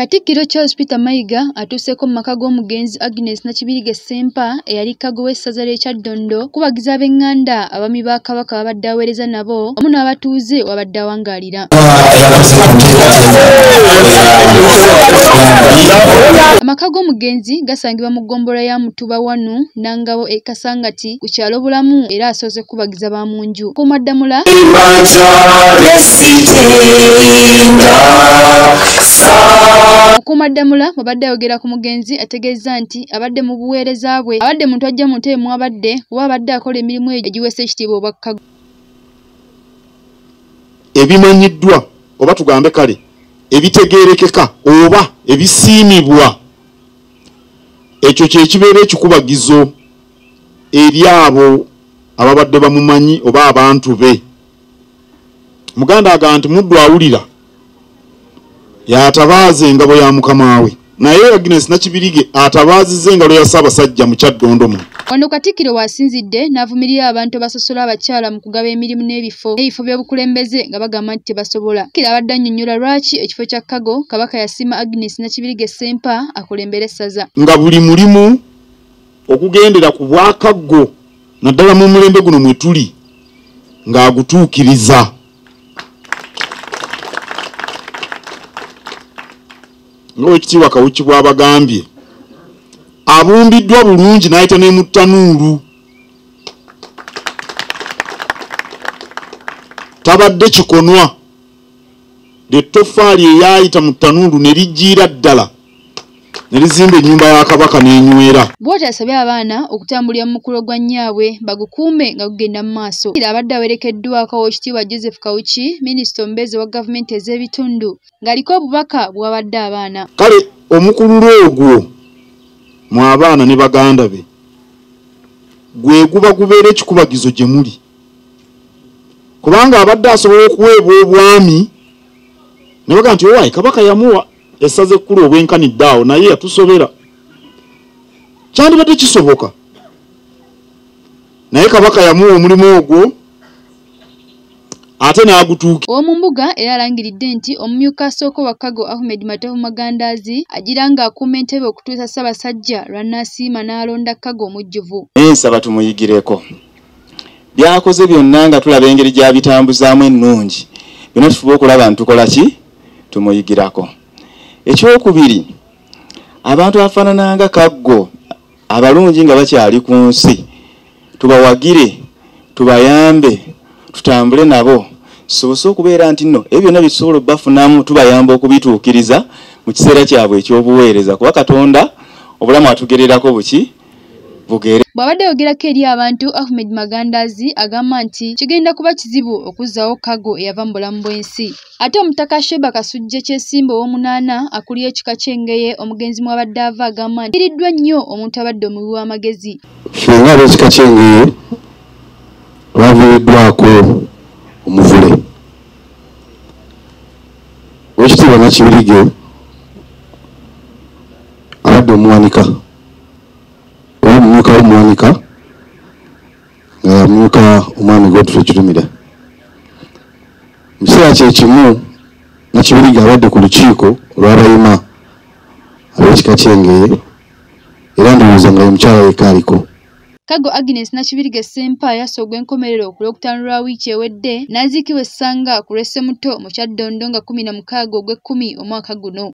Katikkiro Charles Peter Mayiga atuuseeko mu maka g'omugenzi Agnes Nakibirige Ssempa eyali kkago w'essaza ly'e Kyaddondo kubagiza ab'eŋŋanda abami ba Kabaka babadde aweereza nabo wamu n'abatuuze wabadde awangaalira. Amaka g'omugenzi gasangibwa mu ggombolola ya Mutuba wanu Nangabo e Kasangati ku kyalo Bulamu era asoose kubagiza ba mu nju. Kuumaddamula Mukuumaddamula bw'abadde ayogera ku mugenzi ategeezza nti abadde mu buweereza bwe. Abadde muntu ajja mu ntebe mw'abadde kuba abadde akola emirimu egyo egiweesa ekitiibwa obwakkago. ebimanyiddwa oba tugambe kale ebitegeerekeka oba ebisiimibwa ekyo kyekibeera ekikubagizo eri abo ababadde bamumanyi oba abantu be. Muganda agaa nti muddu awulira yatabaaza engabo ya mukama we naye agnes nakibirige atabaazizza engalo ya ssaabasajja mu kyaddondo mu Wano Katikkiro w'asinzidde n'avumirira abantu abasosola abakyala mu kugaba emirimu n'ebifo n'ebifo by'obukulembeze nga bagamba nti tebasobola. Kira abadde annyonnyola lwaki ekifo kya Kago Kabaka yasiima Agnes Nakibirige Ssempa akulembera essaza. nga buli mulimu okugendera ku bwakaggo naddala mu mulembe guno mwe tuli ng'agutuukiriza ng'owekitiibwa kawuki bw'abagambye abumbiddwa bulungi n'ayita ne mu ttanuulu tabadde kikonwa. Lyettofaali eyaayita mu ttanuulu ne lijjiira ddala ne lizimba ennyumba ya kabaka n'enywera Bw'atyo asabye abaana okutambulira mu mukolo gwa nnyaabwe bagukuume nga gugenda mu maaso. Kira abadde awerekeddwako Oweekitiibwa Joseph Kawuki, minisita omubeezi wa gavumenti ez'ebitundu, ng'aliko obubaka bw'abadde abaana. kale omukululo ogwo mu abaana ne baganda be gwe guba gubeera ekikubagizo gye muli kubanga abadde asobola okuweebwa obwami ne baga nti owaayi kabaka yamuwa essaza ekkulu obwenkanidde awo naye yatusobera. Kyandibadde kisoboka. Naye kabaka yamuwa omulimu ogwo ate n'agutuuki Ow'omu mbuga era alangiridde nti omumyuka asooka wa Kago Ahmed Matovu Magandaazi agira ng'akuuma entebe okutuusa Ssaabasajja lw'anaasiima n'alonda Kago omujjuvu. naye nsaba tumuyigireko. Byakoze byonna nga tulaba engeri gy'abitambuzaamu ennungi. Byonna tufube okulaba nti tukola ki? Tumuyigirako ekyokubiri abantu abafaanananga kaggo abalungi nga bakyali ku nsi. Tubawagire tubayambe tutambule nabo. Tusobose okubeera nti nno ebyo byonna byetusobola obbafunamu tubayamba okubituukiriza mu kiseera kyabwe ekyobuweereza. Kuba katonda obulamu atugererako buki bugere Bw'abadde ayogerako eri abantu Ahmed Magandaazi agamba nti kigenda kuba kizibu okuzzaawo Kago eyava mu bulamu bw'ensi. Ate omutaka Sheba Kasujja Kyesimba ow'omunaana akulira ekika ky'Engeye omugenzi mw'abadde ava agamba nti kiriddwa nnyo omuntu abadde omuwi w'amagezi. ffe nga ab'ekika kyengeye twavuliddwako omuvule owekitiibwa nakibirige abadde omuwanika omumyuka w'omuwanika nga yamyuka omwami godfrey kirumira mu kiseera kyekimu nakibirige abadde ku lukiiko olw'abayima ab'ekika kyengeye era ndowooza nga ye mukyala yeka aliko Kago Agnes Nakibirige Ssempa yasse ogw'enkomerero ku lwokutaano lwa wiiki ewedde n'aziikibwa essanga ku lw'essemuto mu Kyaddondo nga kkumi na mukaaga ogw'ekkumi omwaka guno.